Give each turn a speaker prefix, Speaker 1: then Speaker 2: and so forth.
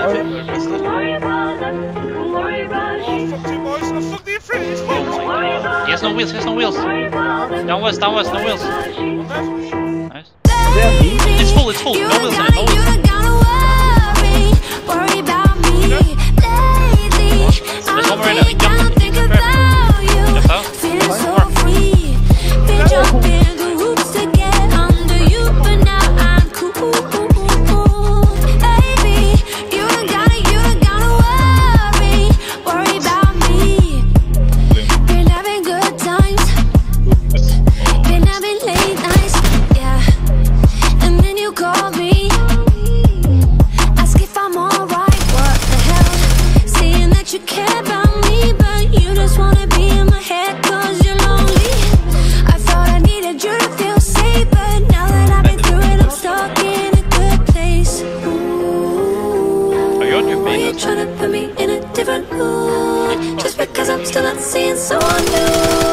Speaker 1: He has no wheels, he has no wheels. Downwards, downwards, no wheels. Nice. It's full, it's full. No wheels in it, no wheels. Why you trying to put me in a different mood? Just because I'm still not seeing someone new